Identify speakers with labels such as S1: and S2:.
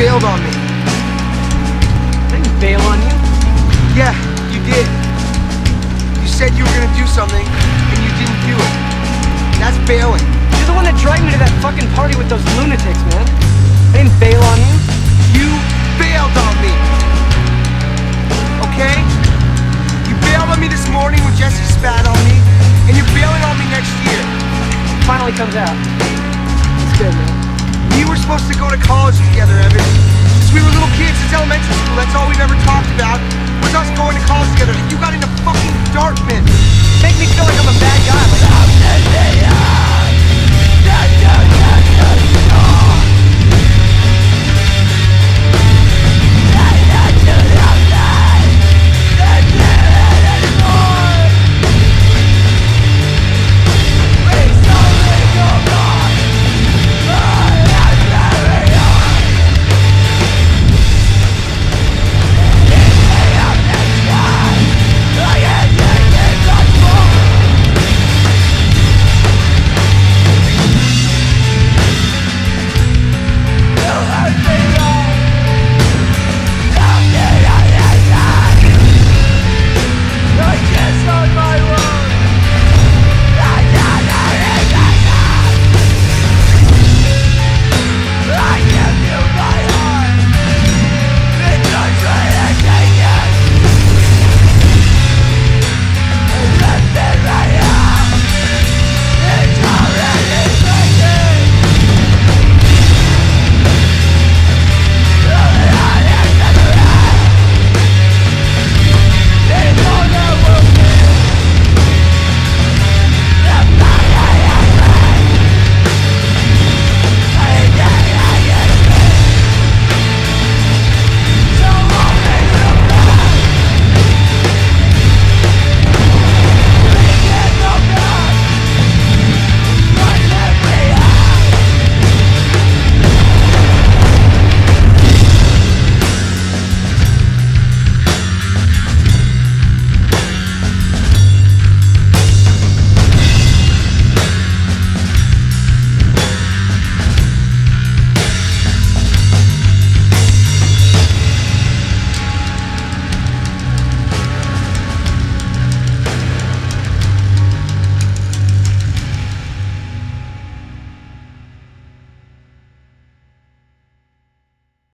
S1: bailed on me.
S2: I didn't bail on you.
S1: Yeah, you did. You said you were gonna do something, and you didn't do it. That's bailing.
S2: You're the one that dragged me to that fucking party with those lunatics, man. I didn't bail on you.
S1: You bailed on me. Okay? You bailed on me this morning when Jesse spat on me, and you're bailing on me next year.
S2: Finally comes out. It's good, man.
S1: We were supposed to go to college together, Evan.